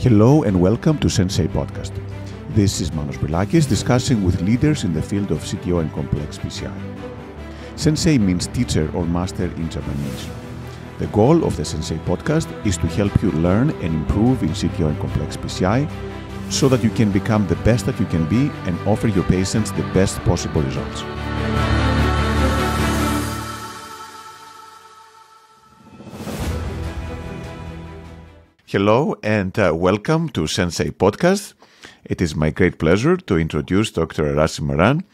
Hello and welcome to Sensei Podcast. This is Manos Brilakis discussing with leaders in the field of CTO and complex PCI. Sensei means teacher or master in Japanese. The goal of the Sensei Podcast is to help you learn and improve in CTO and complex PCI so that you can become the best that you can be and offer your patients the best possible results. Hello and uh, welcome to Sensei Podcast. It is my great pleasure to introduce Dr. Arasi Maran,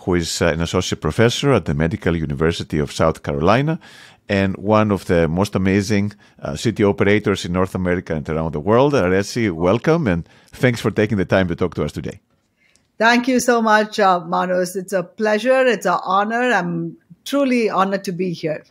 who is uh, an associate professor at the Medical University of South Carolina and one of the most amazing uh, CTO operators in North America and around the world. Arashi, welcome and thanks for taking the time to talk to us today. Thank you so much, uh, Manos. It's a pleasure. It's an honor. I'm truly honored to be here.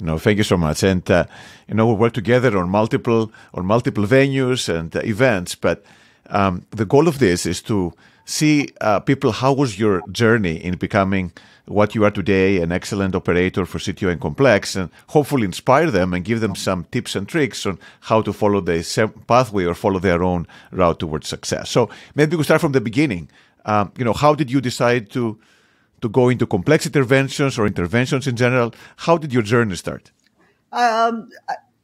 No, thank you so much. And uh, you know, we work together on multiple on multiple venues and uh, events. But um, the goal of this is to see uh, people how was your journey in becoming what you are today, an excellent operator for CTO and complex, and hopefully inspire them and give them some tips and tricks on how to follow the pathway or follow their own route towards success. So maybe we start from the beginning. Um, you know, how did you decide to to go into complex interventions or interventions in general. How did your journey start? Um,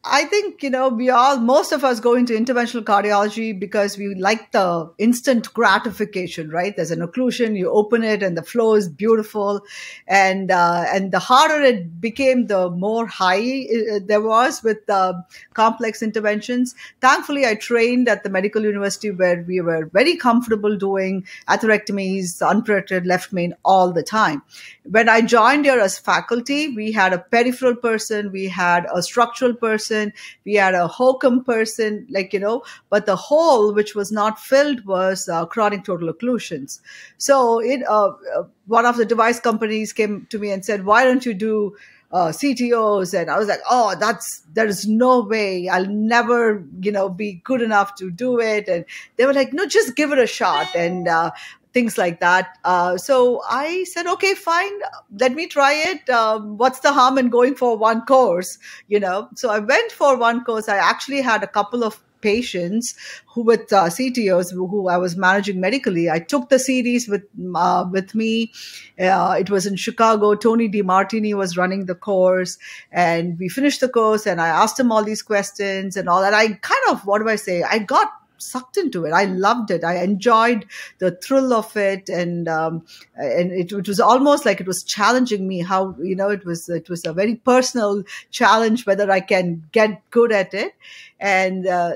I think, you know, we all, most of us go into interventional cardiology because we like the instant gratification, right? There's an occlusion, you open it and the flow is beautiful. And, uh, and the harder it became, the more high uh, there was with uh, complex interventions. Thankfully, I trained at the medical university where we were very comfortable doing atherectomies, unprotected left main all the time. When I joined here as faculty, we had a peripheral person, we had a structural person, person, we had a HOCM person, like, you know, but the hole which was not filled was uh, chronic total occlusions. So it, uh, uh, one of the device companies came to me and said, why don't you do uh, CTOs, and I was like, "Oh, that's there is no way I'll never, you know, be good enough to do it." And they were like, "No, just give it a shot." And uh, things like that. Uh, so I said, okay, fine, let me try it. Um, what's the harm in going for one course? You know, so I went for one course. I actually had a couple of patients who with uh, CTOs who I was managing medically. I took the series with uh, with me. Uh, it was in Chicago. Tony DeMartini was running the course, and we finished the course. And I asked him all these questions and all that. I kind of what do I say? I got sucked into it. I loved it. I enjoyed the thrill of it, and um, and it, it, was almost like it was challenging me. How you know it was it was a very personal challenge whether I can get good at it, and. Uh,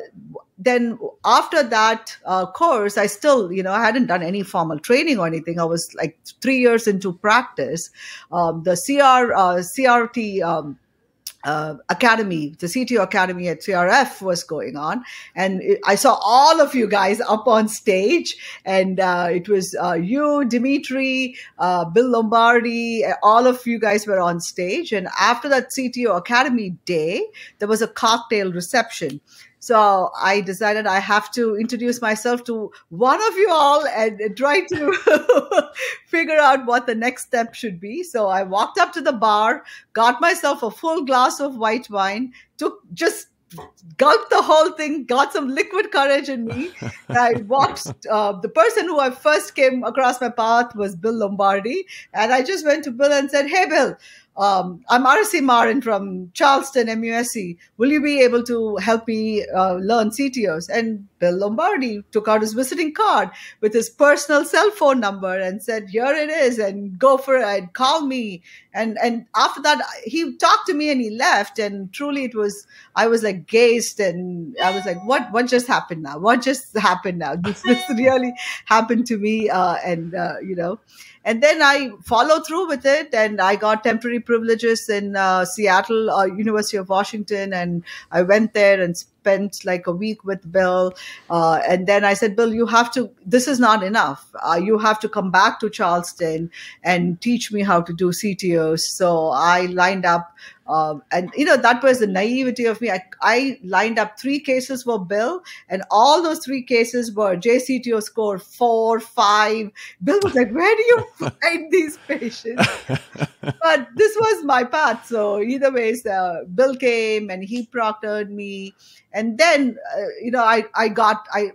then after that uh, course, I still, you know, I hadn't done any formal training or anything. I was like three years into practice. Um, the CR, uh, CRT um, uh, academy, the CTO academy at CRF was going on, and I saw all of you guys up on stage, and uh, it was uh, you, Dimitri, uh, Bill Lombardi, all of you guys were on stage, and after that CTO academy day, there was a cocktail reception. So I decided I have to introduce myself to one of you all and try to figure out what the next step should be. So I walked up to the bar, got myself a full glass of white wine, took just gulped the whole thing, got some liquid courage in me. I walked, uh, the person who I first came across my path was Bill Lombardi. And I just went to Bill and said, Hey, Bill, um, I'm Arasi Maran from Charleston, MUSC. Will you be able to help me uh, learn CTOs? And Bill Lombardi took out his visiting card with his personal cell phone number and said, "Here it is, and go for it, and call me." And and after that, he talked to me and he left. And truly, it was I was like gazed, and I was like, "What? What just happened now? What just happened now? This this really happened to me." Uh, and uh, you know. And then I followed through with it, and I got temporary privileges in uh, Seattle, uh, University of Washington, and I went there and spent like a week with Bill. Uh, and then I said, Bill, you have to, this is not enough. Uh, you have to come back to Charleston and teach me how to do CTOs. So I lined up Um, and you know that was the naivety of me. I, I lined up three cases for Bill, and all those three cases were JCTO score four, five. Bill was like, "Where do you find these patients?" but this was my path. So either ways, uh, Bill came and he proctored me, and then uh, you know I I got I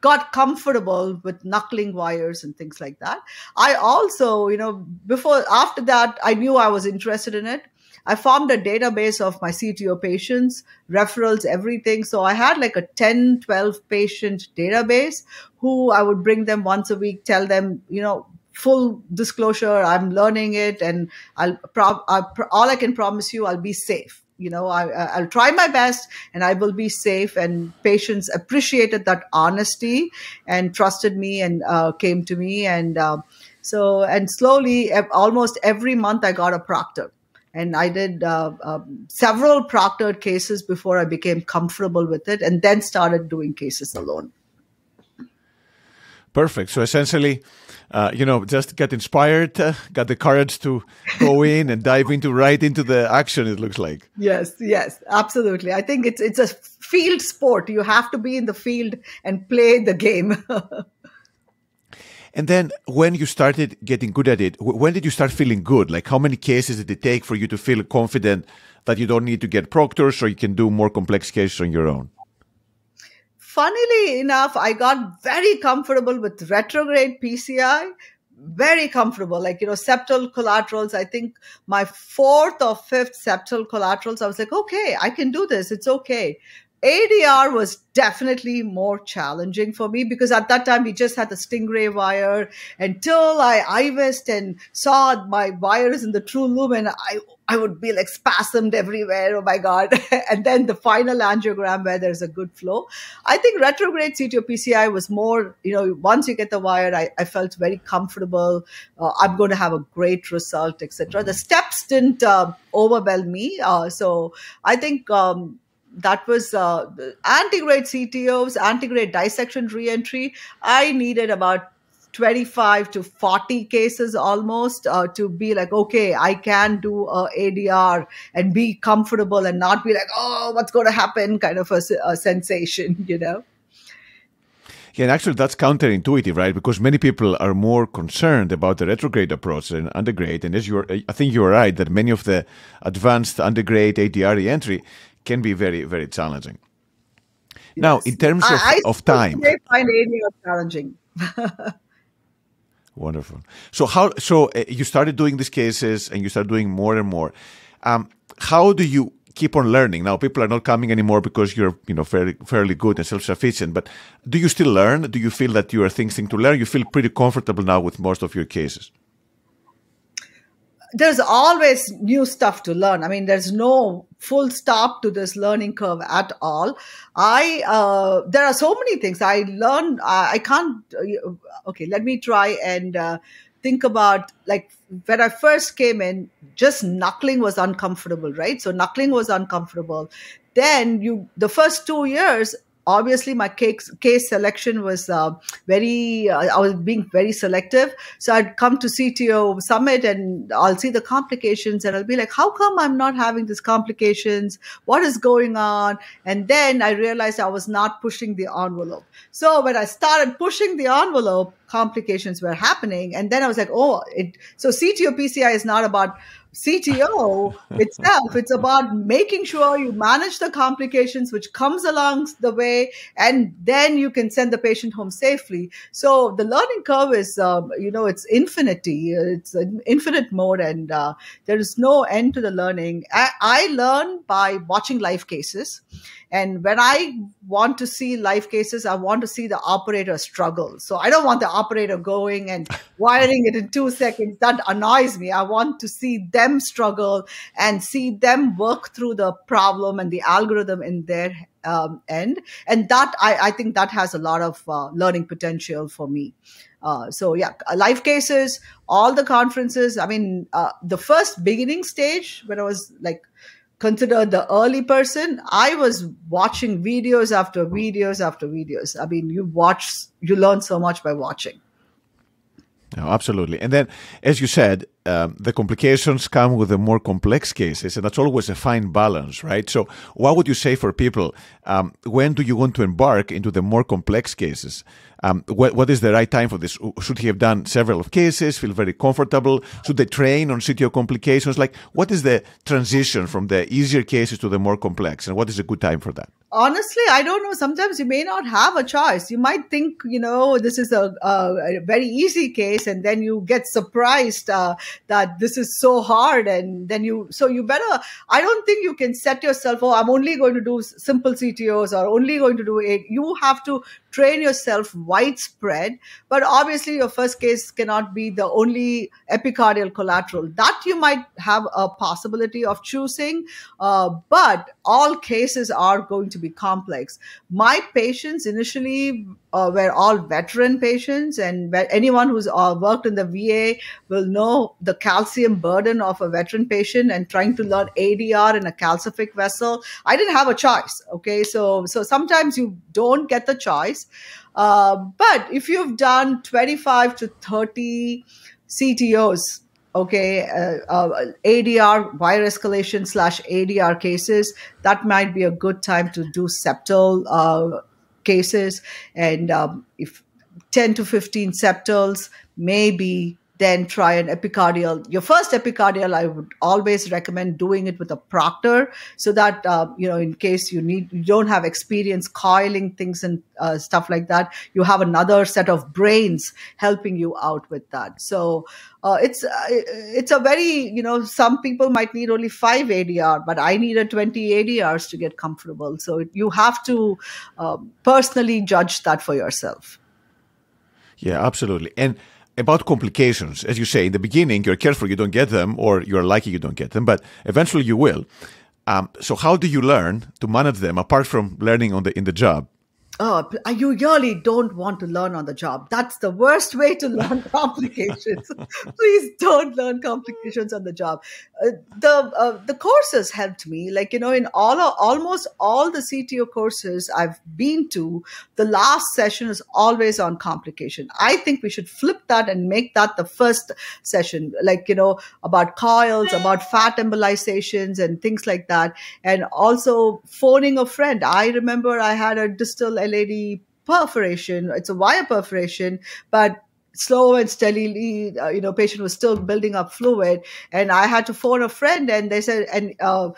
got comfortable with knuckling wires and things like that. I also, you know, before after that, I knew I was interested in it. I formed a database of my CTO patients, referrals, everything. So I had like a 10, 12 patient database who I would bring them once a week, tell them, you know, full disclosure, I'm learning it and I'll, I'll all I can promise you, I'll be safe. You know, I, I'll try my best and I will be safe. And patients appreciated that honesty and trusted me and uh, came to me. And uh, so, and slowly, almost every month, I got a proctor and I did uh, um, several proctored cases before I became comfortable with it, and then started doing cases alone. Perfect. So essentially, uh, you know, just get inspired, uh, got the courage to go in and dive into right into the action. It looks like. Yes, yes, absolutely. I think it's it's a field sport. You have to be in the field and play the game. And then when you started getting good at it, when did you start feeling good? Like how many cases did it take for you to feel confident that you don't need to get proctors or you can do more complex cases on your own? Funnily enough, I got very comfortable with retrograde PCI, very comfortable. Like, you know, septal collaterals. I think my fourth or fifth septal collaterals, I was like, okay, I can do this. It's okay. ADR was definitely more challenging for me because at that time we just had the Stingray wire until I IVest and saw my wires in the true lumen. I I would be like spasmed everywhere. Oh my God. and then the final angiogram where there's a good flow. I think retrograde CTO PCI was more, you know, once you get the wire, I, I felt very comfortable. Uh, I'm going to have a great result, etc. The steps didn't uh, overwhelm me. Uh, so I think, um, that was uh, antegrade CTOs, antegrade dissection reentry. I needed about 25 to 40 cases almost uh, to be like, okay, I can do a ADR and be comfortable and not be like, oh, what's going to happen kind of a, a sensation, you know? Yeah, and actually that's counterintuitive, right? Because many people are more concerned about the retrograde approach than antegrade. And as you're, I think you're right that many of the advanced antegrade ADR entry can be very, very challenging. Yes. Now, in terms of, I, I of time, I find ADR challenging. Wonderful. So how? So uh, you started doing these cases, and you start doing more and more. Um, how do you keep on learning? Now, people are not coming anymore because you're, you know, fairly fairly good and self sufficient. But do you still learn? Do you feel that you are things to learn? You feel pretty comfortable now with most of your cases there's always new stuff to learn. I mean, there's no full stop to this learning curve at all. I uh, there are so many things I learned. I, I can't. Uh, okay, let me try and uh, think about like when I first came in. Just knuckling was uncomfortable, right? So knuckling was uncomfortable. Then you the first two years obviously my case, case selection was uh, very uh, i was being very selective. So i'd come to cto summit and i'll see the complications and i'll be like how come i'm not having these complications? What is going on? And then i realized i was not pushing the envelope. So when i started pushing the envelope complications were happening. And then i was like oh it so cto pci is not about CTO itself. It's about making sure you manage the complications which comes along the way, and then you can send the patient home safely. So the learning curve is, um, you know, it's infinity. It's an infinite mode, and uh, there is no end to the learning. I, I learn by watching live cases. And when I want to see live cases, I want to see the operator struggle. So I don't want the operator going and wiring it in two seconds. That annoys me. I want to see them struggle and see them work through the problem and the algorithm in their um, end. And that, I, I, think that has a lot of uh, learning potential for me. Uh, so yeah, live cases, all the conferences. I mean, uh, the first beginning stage when I was like considered the early person, I was watching videos after videos after videos. I mean, you watch, you learn so much by watching. No, absolutely. And then, as you said, um, the complications come with the more complex cases, and that's always a fine balance, right? So, what would you say for people? Um, when do you want to embark into the more complex cases? Um, what, is the right time for this? Should he have done several of cases, feel very comfortable? Should they train on CTO complications? Like, what is the transition from the easier cases to the more complex, and what is a good time for that? honestly, I don't know. Sometimes you may not have a choice. You might think, you know, this is a, a, a very easy case, and then you get surprised uh, that this is so hard. And then you, so you better, I don't think you can set yourself, oh, I'm only going to do simple CTOs or only going to do it. You have to train yourself widespread. But obviously, your first case cannot be the only epicardial collateral. That you might have a possibility of choosing, uh, but all cases are going to be complex. My patients initially uh, were all veteran patients, and anyone who's uh, worked in the VA will know the calcium burden of a veteran patient and trying to learn ADR in a calcific vessel. I didn't have a choice. Okay, so so sometimes you don't get the choice, uh, but if you've done 25 to 30 CTOs okay, uh, uh, ADR, wire escalation slash ADR cases, that might be a good time to do septal uh, cases. And um, if 10 to 15 septals, maybe then try an epicardial. Your first epicardial, I would always recommend doing it with a proctor, so that uh, you know, in case you need, you don't have experience coiling things and uh, stuff like that, you have another set of brains helping you out with that. So uh, it's uh, it's a very you know, some people might need only five ADR, but I needed twenty ADRs to get comfortable. So you have to um, personally judge that for yourself. Yeah, absolutely, and about complications. As you say, in the beginning, you're careful you don't get them, or you're lucky you don't get them, but eventually you will. Um, so, how do you learn to manage them apart from learning on the in the job? Oh, you really don't want to learn on the job. That's the worst way to learn complications. Please don't learn complications on the job. Uh, the uh, the courses helped me. Like you know, in all almost all the CTO courses I've been to, the last session is always on complication. I think we should flip that and make that the first session. Like you know, about coils, about fat embolizations, and things like that, and also phoning a friend. I remember I had a distal LAD perforation. It's a wire perforation, but slow and steadily, uh, you know, patient was still building up fluid. And I had to phone a friend and they said, and uh,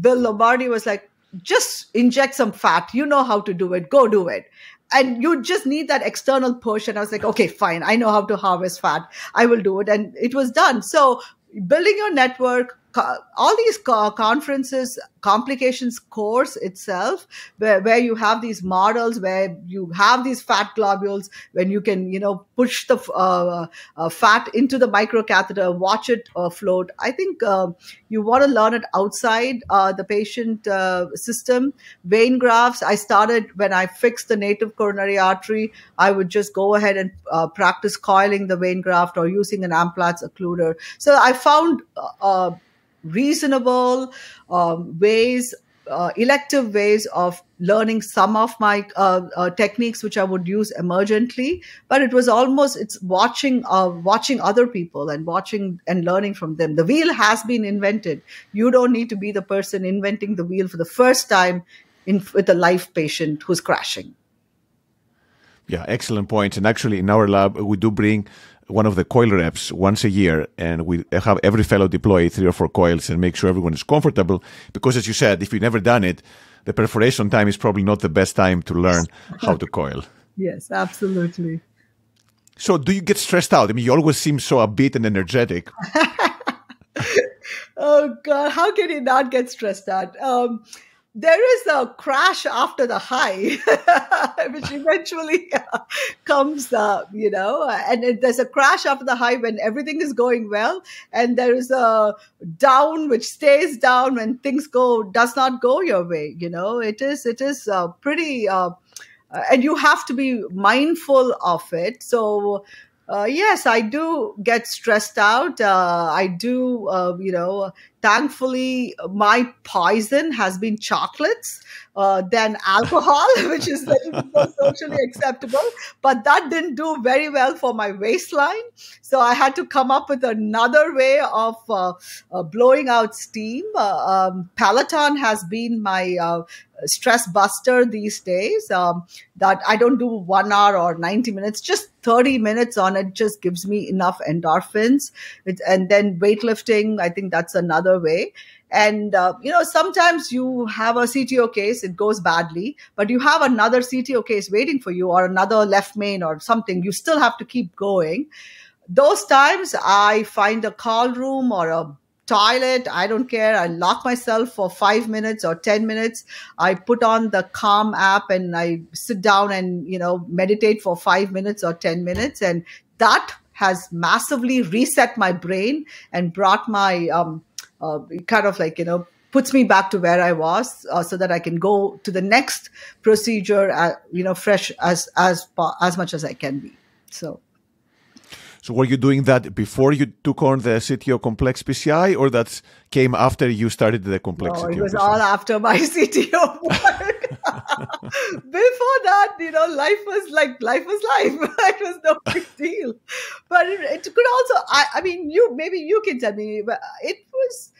Bill Lombardi was like, just inject some fat. You know how to do it. Go do it. And you just need that external push. And I was like, okay, fine. I know how to harvest fat. I will do it. And it was done. So building your network, all these conferences complications course itself where, where you have these models where you have these fat globules when you can you know push the uh, uh, fat into the microcatheter watch it uh, float. I think um, you want to learn it outside uh, the patient uh, system. Vein grafts i started when i fixed the native coronary artery i would just go ahead and uh, practice coiling the vein graft or using an Amplatz occluder. So i found reasonable um, ways, uh, elective ways of learning some of my uh, uh, techniques, which I would use emergently. But it was almost it's watching uh, watching other people and watching and learning from them. The wheel has been invented. You don't need to be the person inventing the wheel for the first time in, with a live patient who's crashing. Yeah, excellent points. And actually, in our lab, we do bring one of the coil reps once a year and we have every fellow deploy three or four coils and make sure everyone is comfortable because as you said if you've never done it the perforation time is probably not the best time to learn how to coil. Yes absolutely. So do you get stressed out? I mean you always seem so upbeat and energetic. Oh god how can you not get stressed out? Um, there is a crash after the high, which eventually uh, comes, uh, you know, and there's a crash after the high when everything is going well, and there is a down which stays down when things go does not go your way. You know, it is it is uh, pretty, uh, and you have to be mindful of it. So Uh, yes, I do get stressed out. Uh, I do, uh, you know, thankfully, my poison has been chocolates uh, than alcohol, which is socially acceptable. But that didn't do very well for my waistline. So I had to come up with another way of uh, blowing out steam. Um, Peloton has been my stress buster these days um, that I don't do one hour or 90 minutes, just 30 minutes on it just gives me enough endorphins. And then weightlifting, I think that's another way. And, uh, you know, sometimes you have a CTO case, it goes badly, but you have another CTO case waiting for you or another left main or something. You still have to keep going. Those times I find a call room or a toilet i don't care. I lock myself for 5 minutes or 10 minutes. I put on the calm app and i sit down and you know meditate for 5 minutes or 10 minutes. And that has massively reset my brain and brought my um, uh, kind of like you know puts me back to where I was, uh, so that I can go to the next procedure, uh, you know, fresh as as as much as I can be. So so were you doing that before you took on the CTO Complex PCI, or that came after you started the Complex? No, it was all after my CTO work. before that, you know, life was like life was life. it was no big deal. But it, it could also, I, I mean, you maybe you can tell me, but it was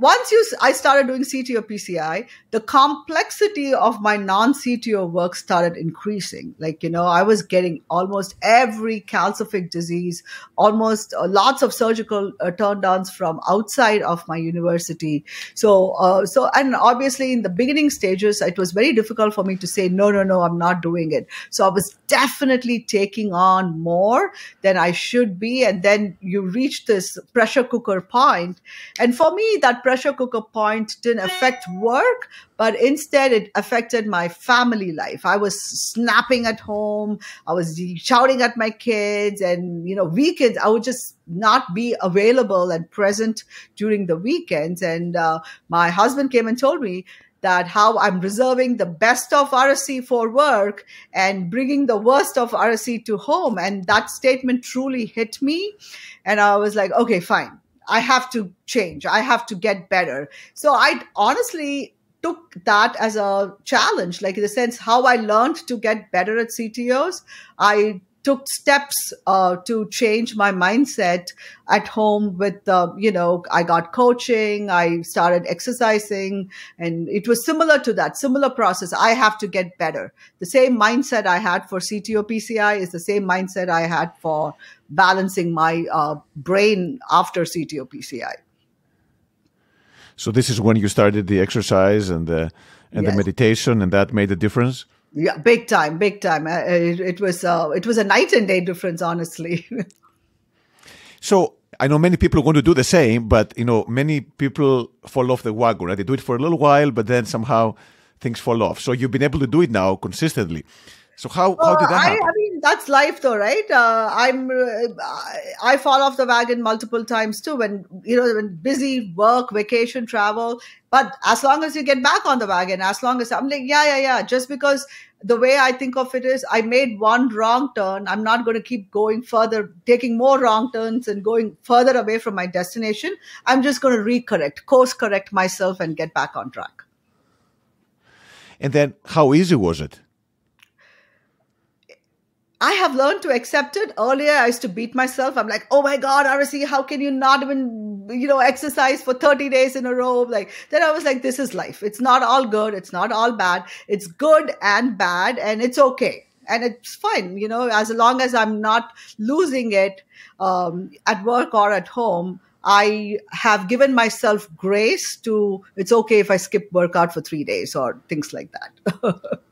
once you I started doing CTO PCI, the complexity of my non-CTO work started increasing. Like you know, I was getting almost every calcific disease, almost uh, lots of surgical uh, turndowns from outside of my university. So, uh, so and obviously in the beginning stages, it was very difficult for me to say no, no, no, I'm not doing it. So I was definitely taking on more than I should be, and then you reach this pressure cooker point, and for me that pressure cooker point didn't affect work, but instead it affected my family life. I was snapping at home. I was shouting at my kids and, you know, weekends, I would just not be available and present during the weekends. And uh, my husband came and told me, that how I'm reserving the best of Arasi for work and bringing the worst of Arasi to home. And that statement truly hit me. And I was like, okay, fine. I have to change. I have to get better. So I honestly took that as a challenge, like in the sense how I learned to get better at CTOs. I took steps uh, to change my mindset at home with uh, you know i got coaching i started exercising and it was similar to that similar process i have to get better the same mindset i had for cto pci is the same mindset i had for balancing my uh, brain after CTO PCI. So this is when you started the exercise and the and yes. the meditation, and that made a difference. Yeah, big time, big time. Uh, it, it was uh, it was a night and day difference, honestly. so I know many people are going to do the same, but you know many people fall off the wagon. Right? They do it for a little while, but then somehow things fall off. So you've been able to do it now consistently. So how, how did that happen? I, that's life though, right? Uh, I'm, uh, I fall off the wagon multiple times too when, you know, when busy work, vacation, travel. But as long as you get back on the wagon, as long as I'm like, yeah, yeah, yeah. Just because the way I think of it is I made one wrong turn. I'm not going to keep going further, taking more wrong turns and going further away from my destination. I'm just going to recorrect, course correct myself and get back on track. And then how easy was it? I have learned to accept it. Earlier, I used to beat myself. I'm like, oh my God, Arasi, how can you not even, you know, exercise for 30 days in a row? Like, then I was like, this is life. It's not all good. It's not all bad. It's good and bad, and it's okay. And it's fine, you know, as long as I'm not losing it um, at work or at home. I have given myself grace to, it's okay if I skip workout for three days or things like that.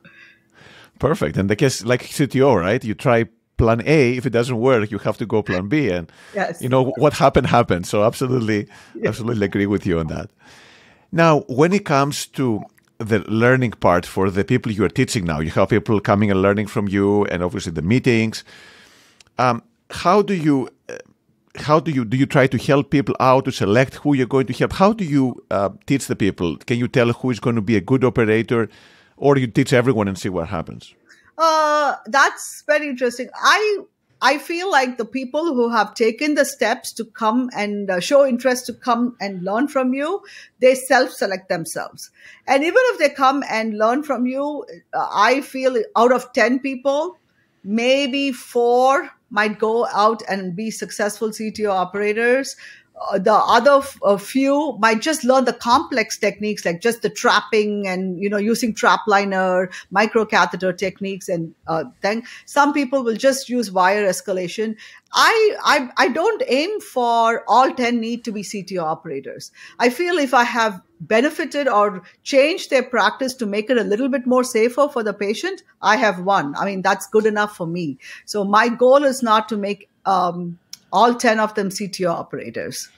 Perfect. And I guess like CTO, right? You try plan A. If it doesn't work, you have to go plan B. And yes. you know what happened happened. So absolutely, yeah. absolutely agree with you on that. Now, when it comes to the learning part for the people you are teaching now, you have people coming and learning from you, and obviously the meetings. Um, how do you? Uh, how do you do you try to help people out to select who you're going to help how do you uh, teach the people can you tell who is going to be a good operator or you teach everyone and see what happens? Uh, that's very interesting. I I feel like the people who have taken the steps to come and uh, show interest to come and learn from you, they self select themselves. And even if they come and learn from you, uh, I feel out of 10 people, maybe four might go out and be successful CTO operators. Uh, the other a few might just learn the complex techniques like just the trapping and you know using trap liner microcatheter techniques and uh, then some people will just use wire escalation. I, I i don't aim for all 10 need to be cto operators. I feel if i have benefited or changed their practice to make it a little bit more safer for the patient i have won. I mean that's good enough for me. So my goal is not to make um, all 10 of them CTO operators.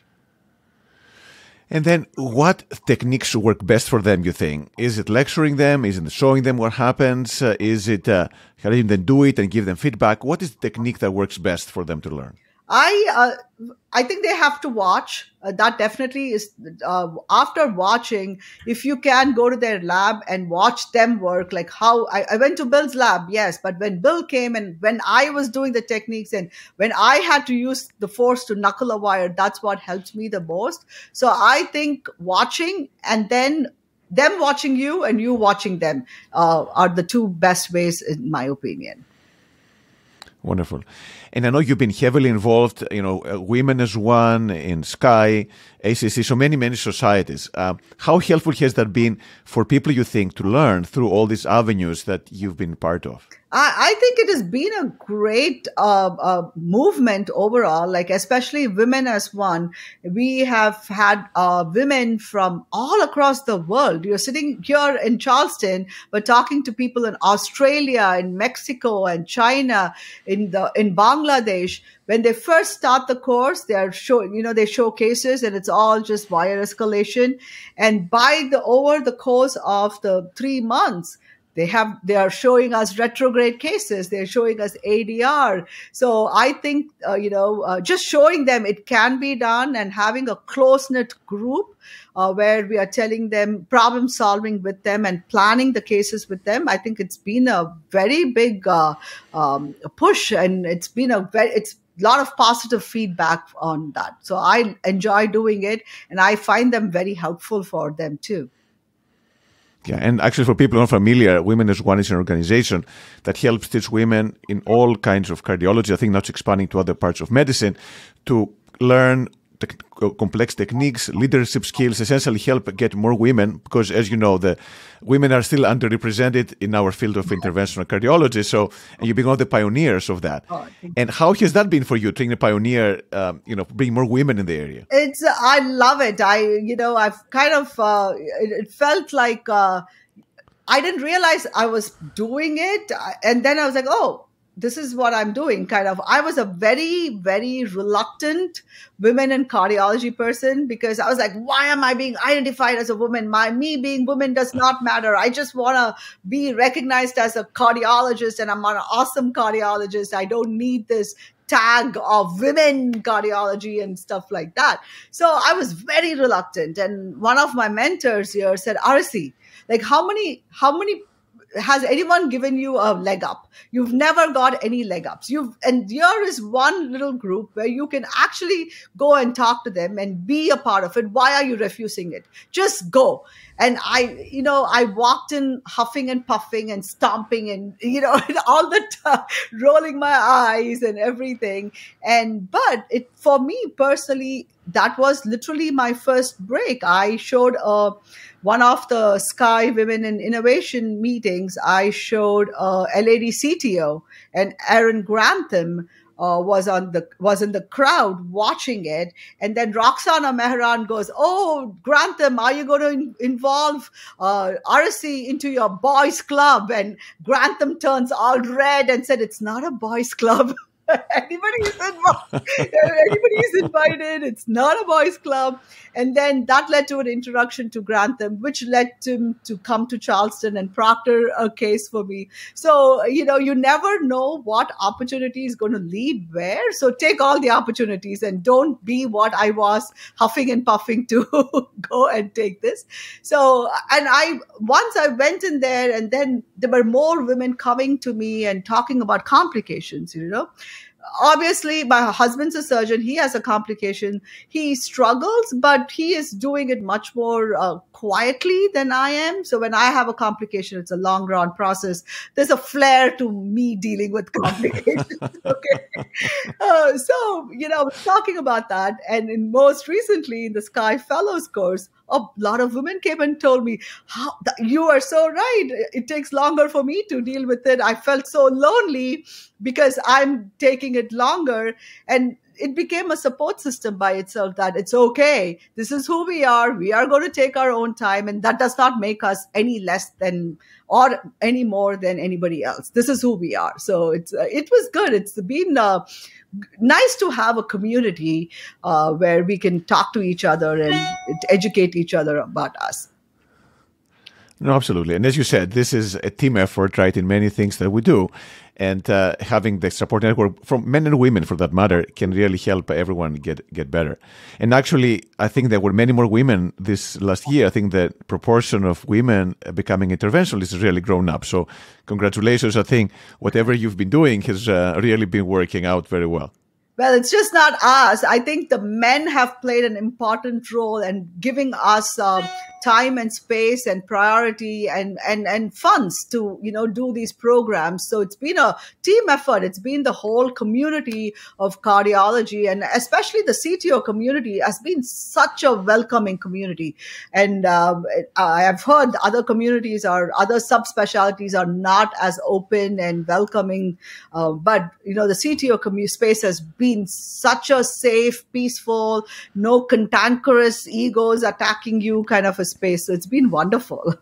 And then what techniques work best for them, you think? Is it lecturing them? Is it showing them what happens? Uh, is it uh, having them do it and give them feedback? What is the technique that works best for them to learn? I uh, I think they have to watch. Uh, that definitely is uh, after watching. If you can go to their lab and watch them work, like how I, I, went to Bill's lab, yes, but when Bill came and when I was doing the techniques and when I had to use the force to knuckle a wire, that's what helped me the most. So I think watching and then them watching you and you watching them uh, are the two best ways, in my opinion. Wonderful. And I know you've been heavily involved, you know, uh, Women as One in SCAI, ACC, so many, many societies. Uh, how helpful has that been for people, you think, to learn through all these avenues that you've been part of? I, I think it has been a great uh, uh, movement overall, like especially women as one. We have had uh, women from all across the world. You're sitting here in Charleston, but talking to people in Australia, in Mexico, and China, in the in Bangladesh. When they first start the course, they are showing, you know, they show cases, and it's all just wire escalation. And by the over the course of the three months they have they are showing us retrograde cases. They're showing us adr so i think uh, you know uh, just showing them it can be done and having a close knit group uh, where we are telling them problem solving with them and planning the cases with them i think it's been a very big uh, um, push and it's been a very it's a lot of positive feedback on that. So i enjoy doing it and i find them very helpful for them too yeah, and actually, for people not familiar, Women as One is an organization that helps teach women in all kinds of cardiology. I think now expanding to other parts of medicine to learn complex techniques, leadership skills, essentially help get more women because, as you know, the women are still underrepresented in our field of interventional cardiology. So, and you've been one of the pioneers of that. Oh, and how has that been for you, being a pioneer? Um, you know, bring more women in the area. It's I love it. I you know I've kind of uh, it, it, felt like. Uh, I didn't realize I was doing it. And then I was like, oh, this is what I'm doing. Kind of, I was a very, very reluctant women in cardiology person because I was like, why am I being identified as a woman? My me being woman does not matter. I just want to be recognized as a cardiologist, and I'm an awesome cardiologist. I don't need this tag of women cardiology and stuff like that. So I was very reluctant. And one of my mentors here said, Arasi, like how many, how many has anyone given you a leg up? You've never got any leg ups. You've and here is one little group where you can actually go and talk to them and be a part of it. Why are you refusing it? Just go and i you know i walked in huffing and puffing and stomping and you know all the time rolling my eyes and everything. And but it for me personally that was literally my first break. I showed a one of the SCAI Women in Innovation meetings, I showed uh, LAD CTO and Aaron Grantham uh, was on the was in the crowd watching it, and then Roxana Mehran goes, "Oh, Grantham, are you going to in- involve uh, Arasi into your boys' club?" And Grantham turns all red and said, "It's not a boys' club." anybody is invited. invited. It's not a boys' club. And then that led to an introduction to Grantham, which led him to come to Charleston and proctor a case for me. So, you know, you never know what opportunity is going to lead where. So take all the opportunities and don't be what I was huffing and puffing to go and take this. So, and I, once I went in there and then there were more women coming to me and talking about complications, you know obviously my husband's a surgeon. He has a complication. He struggles but he is doing it much more uh, quietly than i am. So when i have a complication it's a long run process. There's a flair to me dealing with complications okay? Uh, so you know I was talking about that and in most recently in the SCAI fellows course a lot of women came and told me how you are so right. It takes longer for me to deal with it. I felt so lonely because i'm taking it longer. And it became a support system by itself that it's okay this is who we are we are going to take our own time and that does not make us any less than or any more than anybody else. This is who we are. So it's uh, it was good. It's been uh, nice to have a community uh, where we can talk to each other and educate each other about us no, absolutely. And as you said, this is a team effort, right, in many things that we do. And uh, having the support network from men and women, for that matter, can really help everyone get get better. And actually, I think there were many more women this last year. I think the proportion of women becoming interventionalists has really grown up. So, congratulations. I think whatever you've been doing has uh, really been working out very well. Well, it's just not us. I think the men have played an important role in giving us uh, time and space and priority and, and, and funds to, you know, do these programs. So it's been a team effort. It's been the whole community of cardiology and especially the CTO community has been such a welcoming community. And um, I have heard other communities or other subspecialties are not as open and welcoming. Uh, but, you know, the CTO community space has been such a safe, peaceful, no cantankerous egos attacking you kind of a space. So it's been wonderful.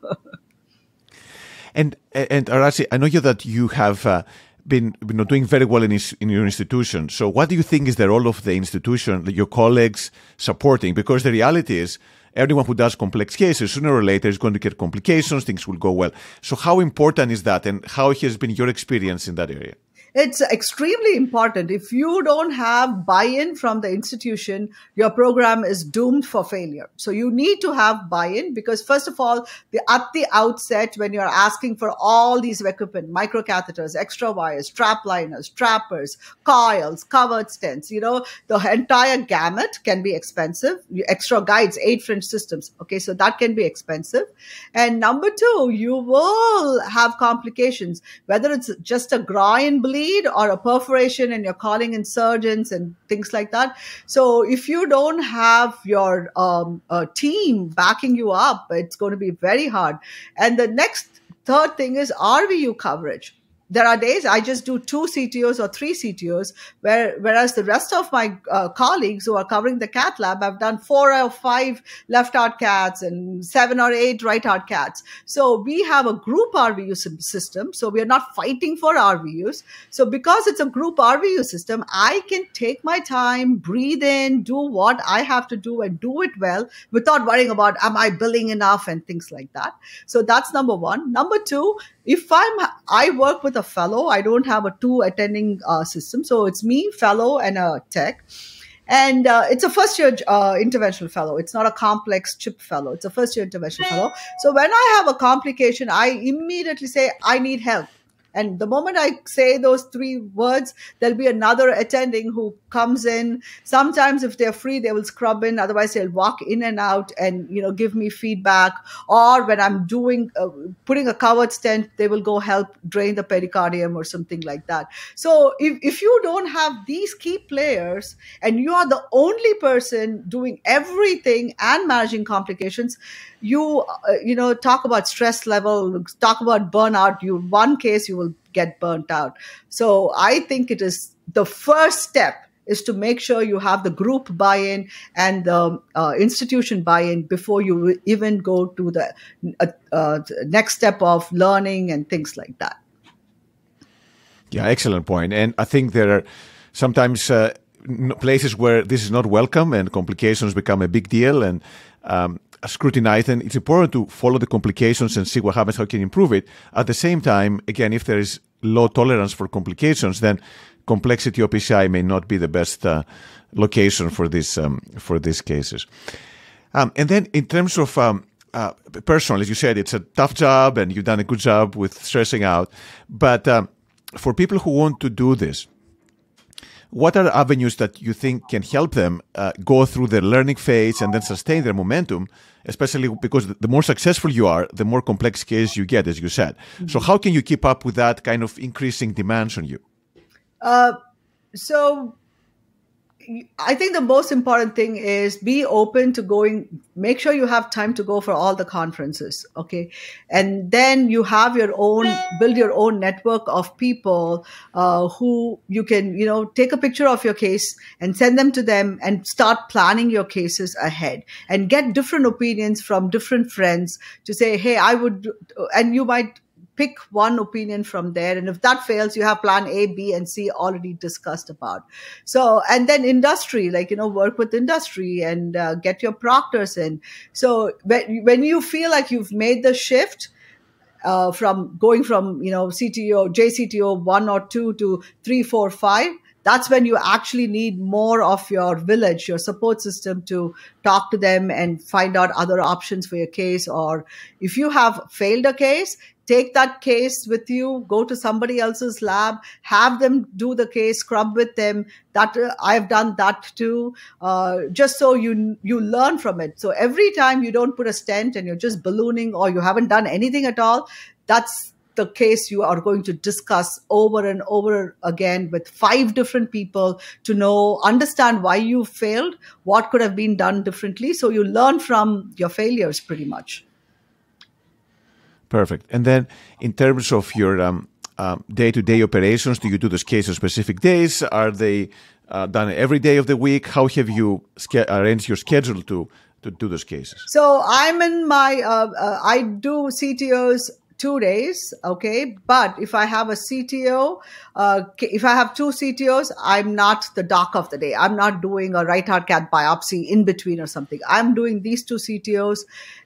and and Arasi, I know you that you have. Uh, been you know, doing very well in, his, in your institution. So, what do you think is the role of the institution, your colleagues supporting? Because the reality is, everyone who does complex cases, sooner or later, is going to get complications. Things will go well. So, how important is that, and how has been your experience in that area? It's extremely important. If you don't have buy-in from the institution, your program is doomed for failure. So you need to have buy-in because first of all, the, at the outset, when you're asking for all these equipment, microcatheters, extra wires, trap liners, trappers, coils, covered stents, you know, the entire gamut can be expensive. Extra guides, eight French systems. Okay. So that can be expensive. And number two, you will have complications, whether it's just a groin bleed bleed or a perforation and you're calling in surgeons and things like that. So if you don't have your um, team backing you up, it's going to be very hard. And the next third thing is RVU coverage there are days I just do two CTOs or three CTOs, where, whereas the rest of my uh, colleagues who are covering the cat lab have done four or five left heart cats and seven or eight right heart cats. So we have a group RVU system. So we are not fighting for RVUs. So because it's a group RVU system, I can take my time, breathe in, do what I have to do and do it well without worrying about am I billing enough and things like that. So that's number one. Number two, if I'm, I work with a fellow, I don't have a two attending uh, system. So it's me, fellow, and a tech. And uh, it's a first year uh, interventional fellow. It's not a complex chip fellow. It's a first year interventional fellow. So when I have a complication, I immediately say, I need help. And the moment I say those three words, there'll be another attending who comes in. Sometimes if they're free, they will scrub in. Otherwise, they'll walk in and out and, you know, give me feedback. Or when I'm doing, uh, putting a covered stent, they will go help drain the pericardium or something like that. So if, if you don't have these key players and you are the only person doing everything and managing complications, you uh, you know talk about stress level talk about burnout you one case you will get burnt out so i think it is the first step is to make sure you have the group buy-in and the uh, institution buy-in before you even go to the uh, uh, next step of learning and things like that yeah excellent point. and i think there are sometimes uh, places where this is not welcome and complications become a big deal and um, scrutinize and it's important to follow the complications and see what happens, how you can improve it. At the same time, again, if there is low tolerance for complications, then complexity of PCI may not be the best uh, location for this um, for these cases. Um, and then in terms of um, uh, personal, as you said, it's a tough job and you've done a good job with stressing out. But um, for people who want to do this, what are avenues that you think can help them uh, go through their learning phase and then sustain their momentum? Especially because the more successful you are, the more complex case you get, as you said. Mm-hmm. So, how can you keep up with that kind of increasing demands on you? Uh, so I think the most important thing is be open to going, make sure you have time to go for all the conferences. Okay. And then you have your own, build your own network of people uh, who you can, you know, take a picture of your case and send them to them and start planning your cases ahead and get different opinions from different friends to say, hey, I would, and you might pick one opinion from there and if that fails you have plan a b and c already discussed about so and then industry like you know work with industry and uh, get your proctors in so when, when you feel like you've made the shift uh, from going from you know cto jcto one or two to three four five that's when you actually need more of your village, your support system to talk to them and find out other options for your case. Or if you have failed a case, take that case with you, go to somebody else's lab, have them do the case, scrub with them. That uh, I've done that too, uh, just so you you learn from it. So every time you don't put a stent and you're just ballooning or you haven't done anything at all, that's the case you are going to discuss over and over again with five different people to know, understand why you failed, what could have been done differently. So you learn from your failures pretty much. Perfect. And then in terms of your um, um, day-to-day operations, do you do those cases on specific days? Are they uh, done every day of the week? How have you ske- arranged your schedule to to do those cases? So I'm in my uh, uh, I do CTOs two days okay? But if i have a cto uh, if i have two ctos i'm not the doc of the day. I'm not doing a right heart cath biopsy in between or something. I'm doing these two ctos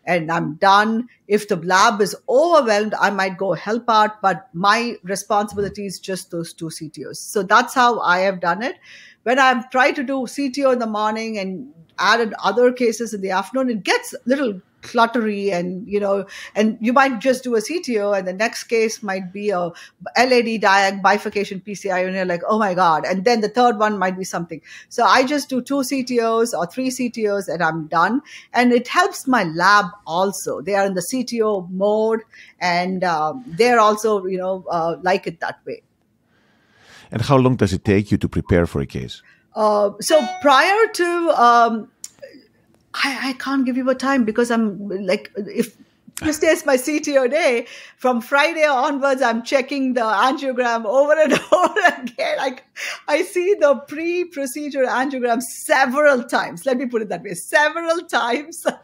and i'm done. If the lab is overwhelmed i might go help out but my responsibility is just those two ctos so that's how i have done it. When i've tried to do cto in the morning and added other cases in the afternoon it gets a little cluttery and you know and you might just do a cto and the next case might be a lad diag bifurcation pci and you're like oh my god. And then the third one might be something. So i just do two ctos or three ctos and i'm done. And it helps my lab also. They are in the cto mode and um, they're also you know uh, like it that way. And how long does it take you to prepare for a case? Uh, so prior to um, I, I can't give you a time because I'm like, if Tuesday is my CTO day, from Friday onwards, I'm checking the angiogram over and over again. Like I see the pre-procedure angiogram several times. Let me put it that way, several times. uh,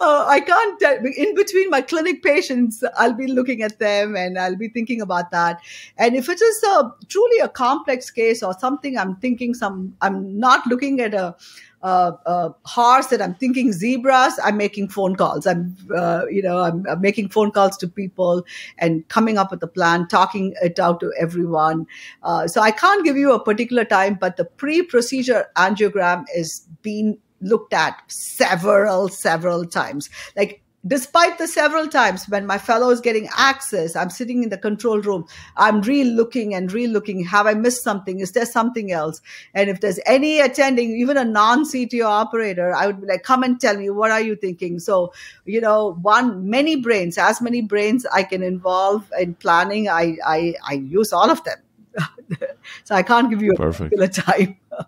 I can't tell. In between my clinic patients, I'll be looking at them and I'll be thinking about that. And if it is a truly a complex case or something, I'm thinking some. I'm not looking at a uh, uh, horse and I'm thinking zebras, I'm making phone calls. I'm, uh, you know, I'm, I'm, making phone calls to people and coming up with a plan, talking it out to everyone. Uh, so I can't give you a particular time, but the pre-procedure angiogram is being looked at several, several times. Like despite the several times when my fellow is getting access, I'm sitting in the control room, I'm re-looking and re-looking. Have I missed something? Is there something else? And if there's any attending, even a non-CTO operator, I would be like, come and tell me, what are you thinking? So, you know, one, many brains, as many brains I can involve in planning, I, I, I use all of them. so I can't give you a Perfect. particular time.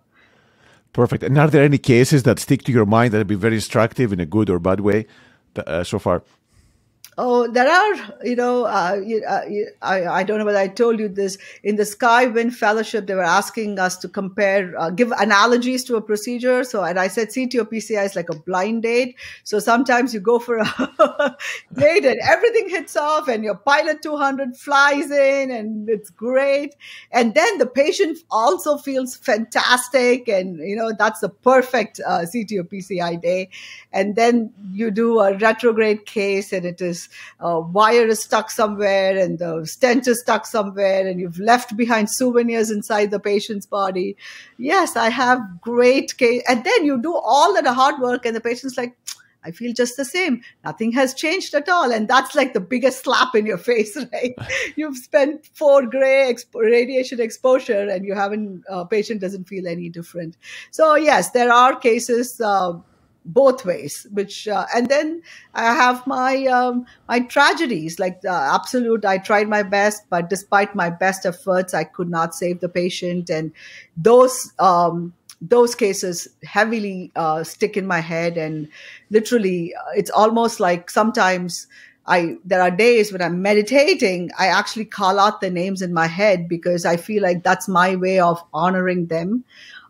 Perfect. And are there any cases that stick to your mind that have been very instructive in a good or bad way? Uh, so far? Oh, there are, you know, uh, uh, I, I don't know whether I told you this. In the SCAI WIN Fellowship, they were asking us to compare, uh, give analogies to a procedure. So, and I said CTO PCI is like a blind date. So sometimes you go for a date and everything hits off and your pilot 200 flies in and it's great. And then the patient also feels fantastic. And, you know, that's the perfect uh, CTO PCI day. And then you do a retrograde case and it is uh, wire is stuck somewhere and the stent is stuck somewhere and you've left behind souvenirs inside the patient's body. Yes, I have great case. And then you do all that hard work and the patient's like, I feel just the same. Nothing has changed at all. And that's like the biggest slap in your face, right? You've spent four gray exp- radiation exposure and you haven't, uh, patient doesn't feel any different. So yes, there are cases, uh, both ways which uh, and then i have my um, my tragedies like the absolute i tried my best but despite my best efforts i could not save the patient and those um, those cases heavily uh, stick in my head and literally uh, it's almost like sometimes I there are days when I'm meditating, I actually call out the names in my head because I feel like that's my way of honoring them.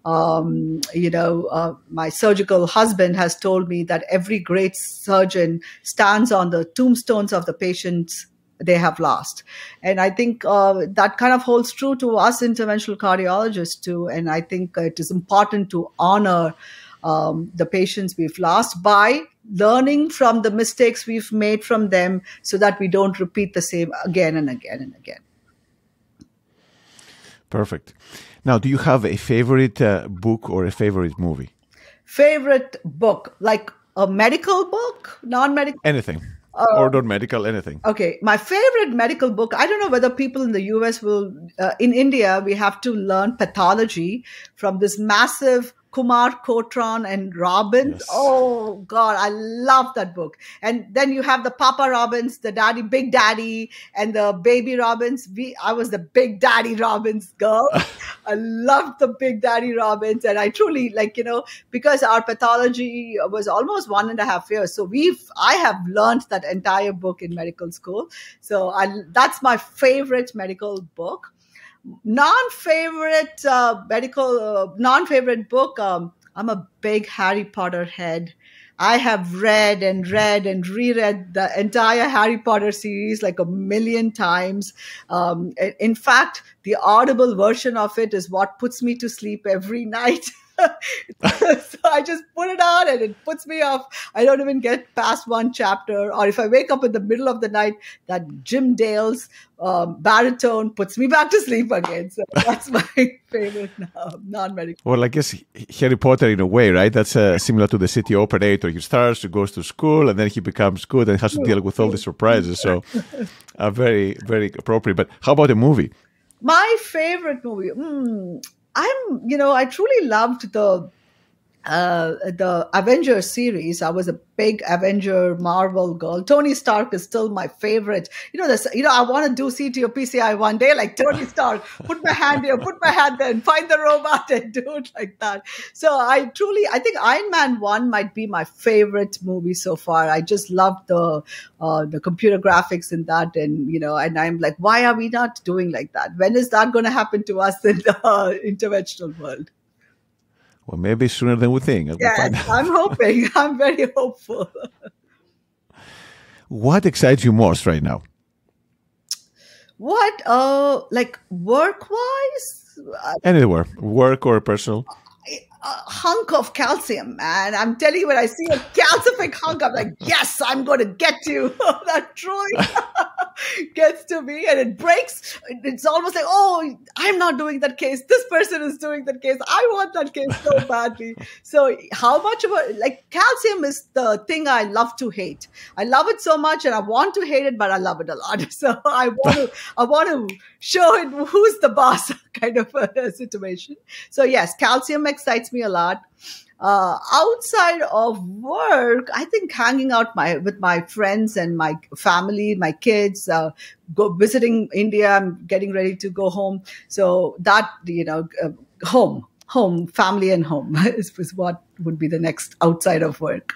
Um, you know, uh, my surgical husband has told me that every great surgeon stands on the tombstones of the patients they have lost. And I think uh, that kind of holds true to us interventional cardiologists too. And I think it is important to honor um, the patients we've lost by learning from the mistakes we've made from them so that we don't repeat the same again and again and again. Perfect. Now, do you have a favorite uh, book or a favorite movie? Favorite book, like a medical book, non-medical, anything. Uh, or non medical, anything. Okay, my favorite medical book. I don't know whether people in the US will. Uh, in India, we have to learn pathology from this massive Kumar Cotran and Robbins. Yes. Oh God, I love that book. And then you have the Papa Robbins, the daddy, Big Daddy, and the Baby Robbins. We, I was the Big Daddy Robbins girl. I loved the Big Daddy Robbins, and I truly like you know because our pathology was almost one and a half years. So we've I have learned that entire book in medical school. So I that's my favorite medical book non-favorite uh, medical uh, non-favorite book um, i'm a big harry potter head. I have read and read and reread the entire harry potter series like a million times. Um, in fact the audible version of it is what puts me to sleep every night so I just put it on and it puts me off. I don't even get past one chapter. Or if I wake up in the middle of the night, that Jim Dale's um, baritone puts me back to sleep again. So that's my favorite non-medical. Well, I guess Harry Potter in a way, right? That's uh, similar to the CTO operator. He starts, he goes to school, and then he becomes good and has to deal with all the surprises. So, uh, very, very appropriate. But how about a movie? My favorite movie. Mm, I'm, you know, I truly loved the uh, the Avengers series. I was a big Avenger Marvel girl. Tony Stark is still my favorite. You know, this, you know, I want to do CTO PCI one day, like Tony Stark, put my hand here, put my hand there, and find the robot and do it like that. So I truly, I think Iron Man 1 might be my favorite movie so far. I just love the, uh, the computer graphics in that. And, you know, and I'm like, why are we not doing like that? When is that going to happen to us in the uh, interventional world? Well, maybe sooner than we think. Yes, I'm hoping. I'm very hopeful. what excites you most right now? What, uh, like work wise? Anywhere, work or personal hunk of calcium, man. I'm telling you, when I see a calcific hunk, I'm like, yes, I'm going to get you. that truly gets to me and it breaks. It's almost like, oh, I'm not doing that case. This person is doing that case. I want that case so badly. So, how much of a, like, calcium is the thing I love to hate. I love it so much and I want to hate it, but I love it a lot. So, I want to, I want to show it who's the boss kind of a situation. So, yes, calcium excites me a lot. Uh, outside of work, I think hanging out my with my friends and my family, my kids, uh, go visiting India. I'm getting ready to go home, so that you know, uh, home, home, family, and home is, is what would be the next outside of work.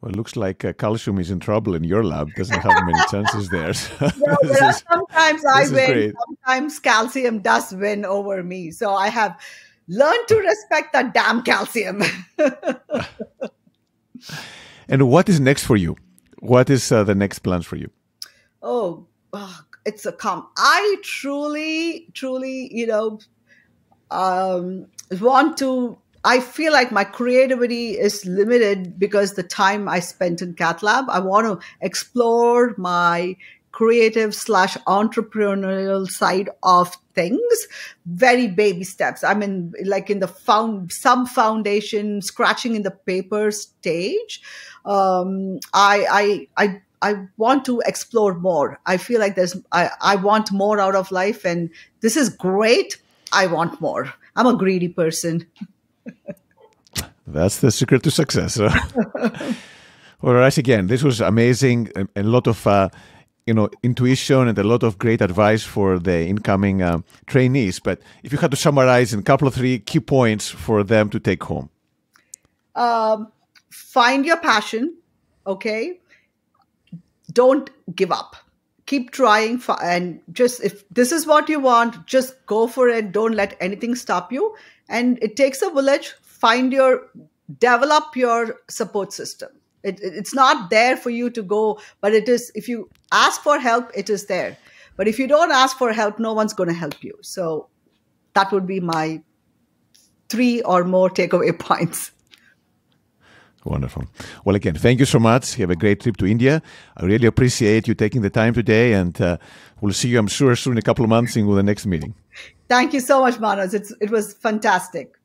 Well, it looks like uh, calcium is in trouble in your lab. Doesn't have many chances there. no, is, sometimes I win. Great. Sometimes calcium does win over me. So I have learned to respect that damn calcium. and what is next for you? What is uh, the next plans for you? Oh, oh it's a com. I truly, truly, you know, um, want to. I feel like my creativity is limited because the time I spent in cath lab. I want to explore my creative slash entrepreneurial side of things very baby steps i mean like in the found some foundation scratching in the paper stage um, I, I i I want to explore more. I feel like there's, I, I want more out of life and this is great. I want more. I'm a greedy person. That's the secret to success. All right. Again, this was amazing. A, a lot of, uh, you know, intuition and a lot of great advice for the incoming uh, trainees. But if you had to summarize in a couple of three key points for them to take home, um, find your passion. Okay don't give up keep trying and just if this is what you want just go for it don't let anything stop you and it takes a village find your develop your support system. It, it's not there for you to go but it is if you ask for help it is there. But if you don't ask for help no one's going to help you. So that would be my three or more takeaway points Wonderful. Well, again, thank you so much. You have a great trip to India. I really appreciate you taking the time today, and uh, we'll see you, I'm sure, soon in a couple of months in the next meeting. Thank you so much, Manos. It's, it was fantastic.